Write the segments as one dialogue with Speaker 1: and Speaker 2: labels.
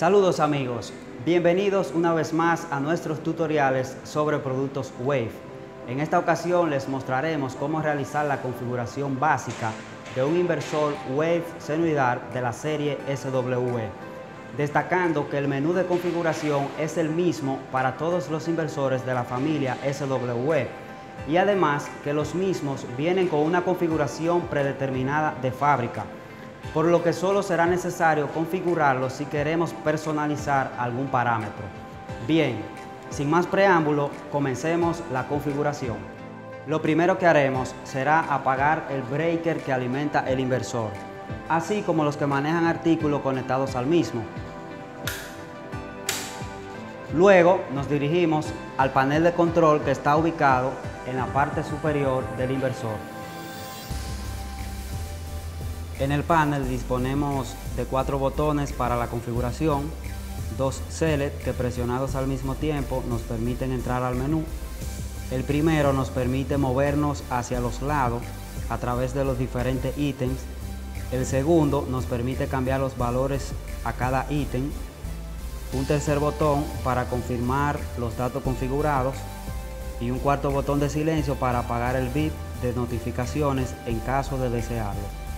Speaker 1: Saludos amigos, bienvenidos una vez más a nuestros tutoriales sobre productos Wave. En esta ocasión les mostraremos cómo realizar la configuración básica de un inversor Wave senoidal de la serie SW, destacando que el menú de configuración es el mismo para todos los inversores de la familia SW y además que los mismos vienen con una configuración predeterminada de fábrica por lo que solo será necesario configurarlo si queremos personalizar algún parámetro. Bien, sin más preámbulo, comencemos la configuración. Lo primero que haremos será apagar el breaker que alimenta el inversor, así como los que manejan artículos conectados al mismo. Luego nos dirigimos al panel de control que está ubicado en la parte superior del inversor. En el panel disponemos de cuatro botones para la configuración, dos select que presionados al mismo tiempo nos permiten entrar al menú. El primero nos permite movernos hacia los lados a través de los diferentes ítems. El segundo nos permite cambiar los valores a cada ítem. Un tercer botón para confirmar los datos configurados y un cuarto botón de silencio para apagar el bit de notificaciones en caso de desearlo.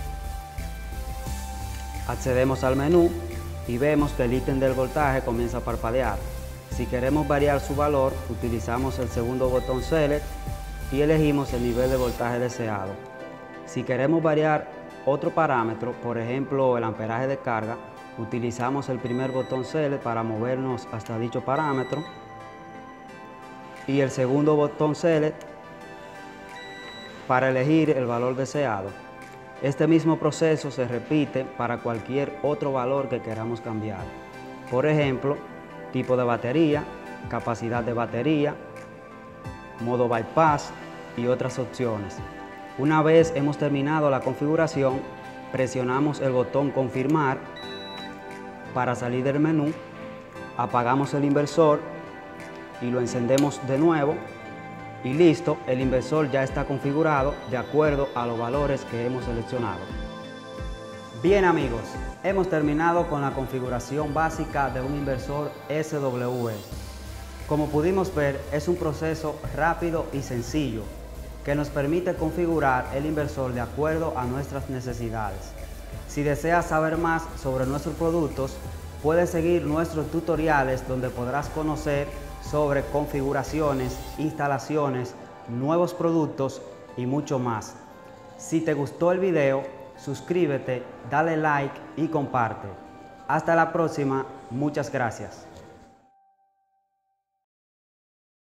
Speaker 1: Accedemos al menú y vemos que el ítem del voltaje comienza a parpadear. Si queremos variar su valor, utilizamos el segundo botón Select y elegimos el nivel de voltaje deseado. Si queremos variar otro parámetro, por ejemplo el amperaje de carga, utilizamos el primer botón Select para movernos hasta dicho parámetro y el segundo botón Select para elegir el valor deseado. Este mismo proceso se repite para cualquier otro valor que queramos cambiar. Por ejemplo, tipo de batería, capacidad de batería, modo bypass y otras opciones. Una vez hemos terminado la configuración, presionamos el botón confirmar para salir del menú, apagamos el inversor y lo encendemos de nuevo y listo, el inversor ya está configurado de acuerdo a los valores que hemos seleccionado. Bien amigos, hemos terminado con la configuración básica de un inversor SWE. Como pudimos ver, es un proceso rápido y sencillo que nos permite configurar el inversor de acuerdo a nuestras necesidades. Si deseas saber más sobre nuestros productos, puedes seguir nuestros tutoriales donde podrás conocer sobre configuraciones, instalaciones, nuevos productos y mucho más. Si te gustó el video, suscríbete, dale like y comparte. Hasta la próxima, muchas gracias.